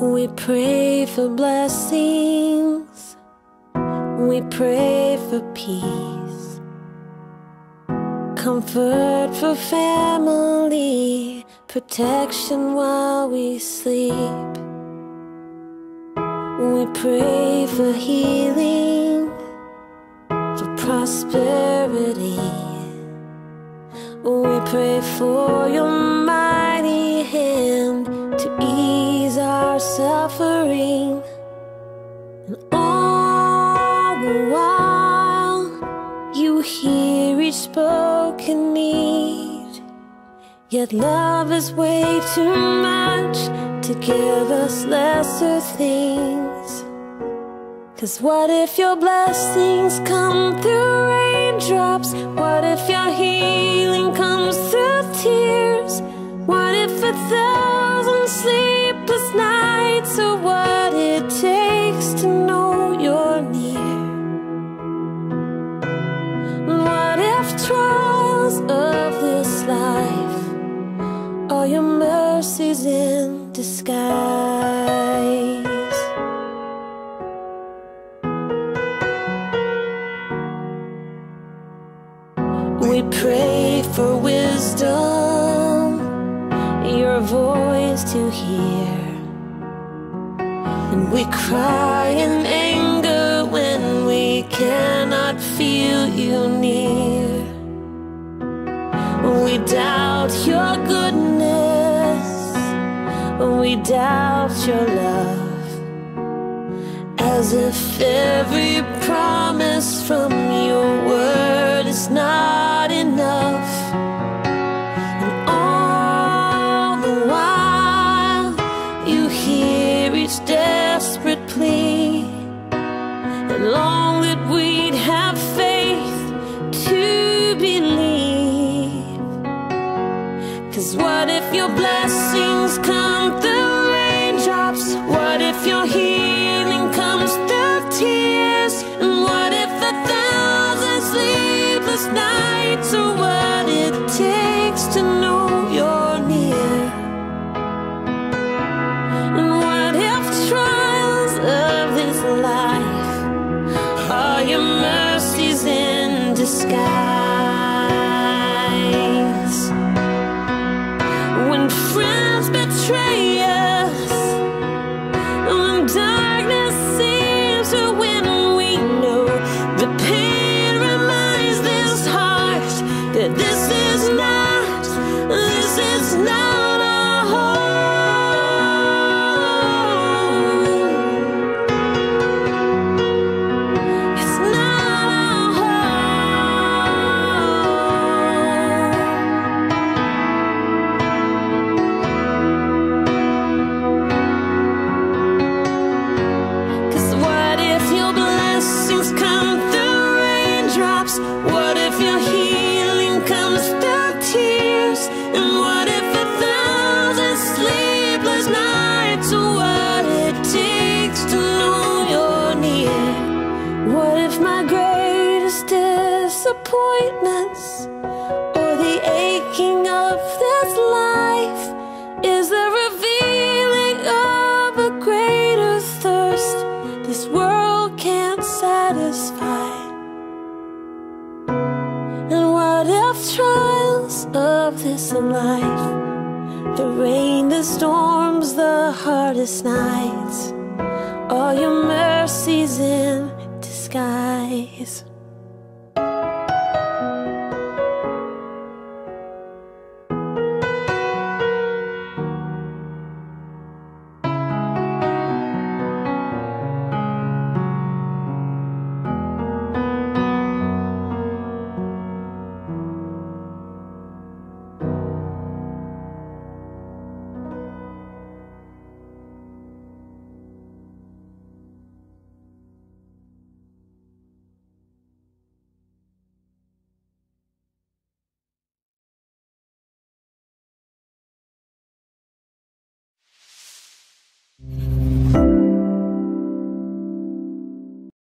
We pray for blessings, we pray for peace, comfort for family, protection while we sleep. We pray for healing, for prosperity. We pray for your suffering. And all the while, you hear each spoken need. Yet love is way too much to give us lesser things. Cause what if your blessings come through your mercies in disguise? We pray for wisdom, your voice to hear. And we cry in anger when we cannot feel you near. We doubt your goodness, we doubt your love. As if every promise from your word is not enough. And all the while, you hear each desperate plea. And long that we'd have faith to believe. Cause what if your blessings in disappointments or the aching of this life what trials of this life, the rain, the storms, the hardest nights All your mercies in disguise?